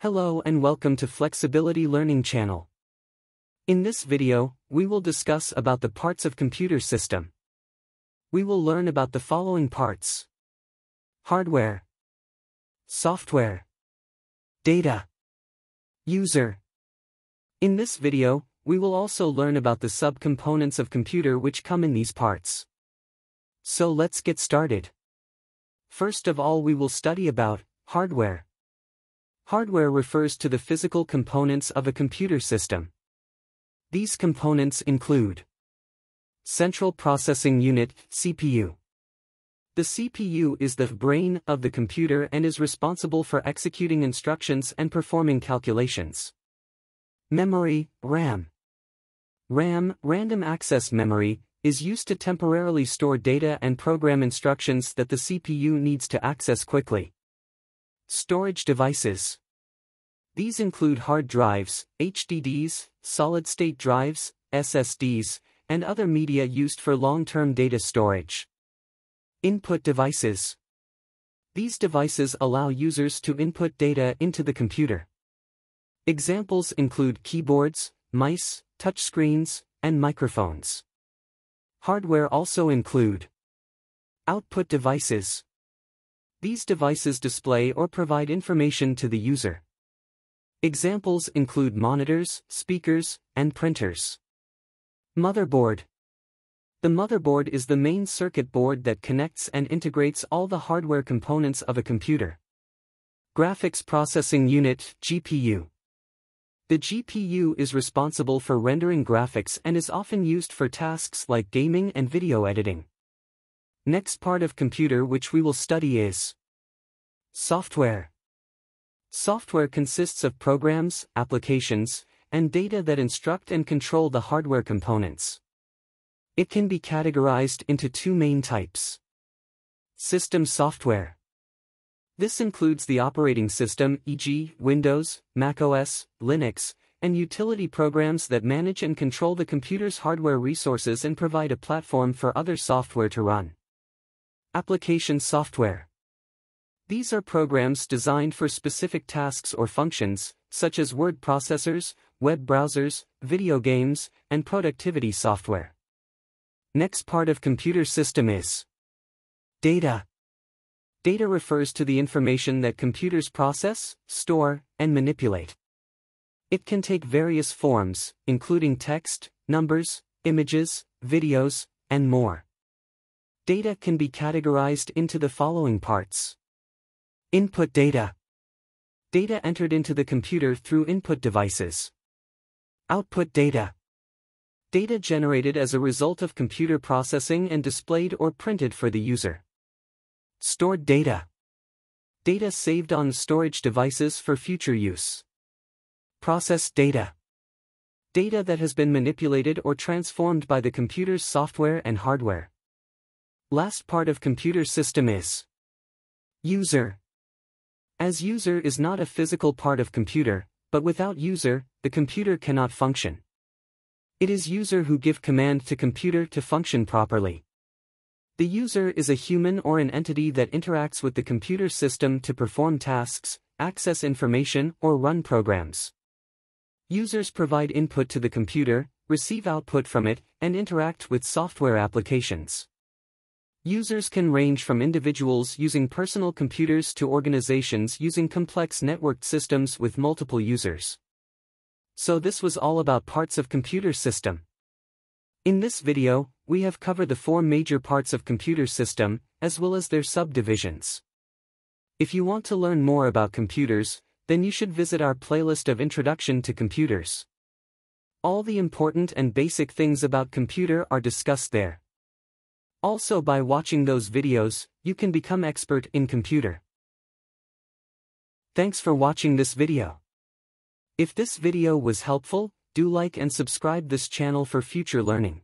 Hello and welcome to Flexibility Learning Channel. In this video, we will discuss about the parts of computer system. We will learn about the following parts. Hardware. Software. Data. User. In this video, we will also learn about the subcomponents of computer which come in these parts. So let's get started. First of all we will study about hardware. Hardware refers to the physical components of a computer system. These components include Central Processing Unit, CPU. The CPU is the brain of the computer and is responsible for executing instructions and performing calculations. Memory, RAM. RAM, random access memory, is used to temporarily store data and program instructions that the CPU needs to access quickly. Storage devices. These include hard drives, HDDs, solid-state drives, SSDs, and other media used for long-term data storage. Input devices. These devices allow users to input data into the computer. Examples include keyboards, mice, touchscreens, and microphones. Hardware also include Output devices. These devices display or provide information to the user. Examples include monitors, speakers, and printers. Motherboard. The motherboard is the main circuit board that connects and integrates all the hardware components of a computer. Graphics Processing Unit GPU. The GPU is responsible for rendering graphics and is often used for tasks like gaming and video editing. Next part of computer which we will study is Software. Software consists of programs, applications, and data that instruct and control the hardware components. It can be categorized into two main types. System software. This includes the operating system e.g., Windows, macOS, Linux, and utility programs that manage and control the computer's hardware resources and provide a platform for other software to run. Application software. These are programs designed for specific tasks or functions, such as word processors, web browsers, video games, and productivity software. Next part of computer system is data. Data refers to the information that computers process, store, and manipulate. It can take various forms, including text, numbers, images, videos, and more. Data can be categorized into the following parts. Input data. Data entered into the computer through input devices. Output data. Data generated as a result of computer processing and displayed or printed for the user. Stored data. Data saved on storage devices for future use. Processed data. Data that has been manipulated or transformed by the computer's software and hardware. Last part of computer system is User. As user is not a physical part of computer, but without user, the computer cannot function. It is user who give command to computer to function properly. The user is a human or an entity that interacts with the computer system to perform tasks, access information, or run programs. Users provide input to the computer, receive output from it, and interact with software applications. Users can range from individuals using personal computers to organizations using complex networked systems with multiple users. So this was all about parts of computer system. In this video, we have covered the four major parts of computer system, as well as their subdivisions. If you want to learn more about computers, then you should visit our playlist of Introduction to Computers. All the important and basic things about computer are discussed there. Also by watching those videos, you can become expert in computer. Thanks for watching this video. If this video was helpful, do like and subscribe this channel for future learning.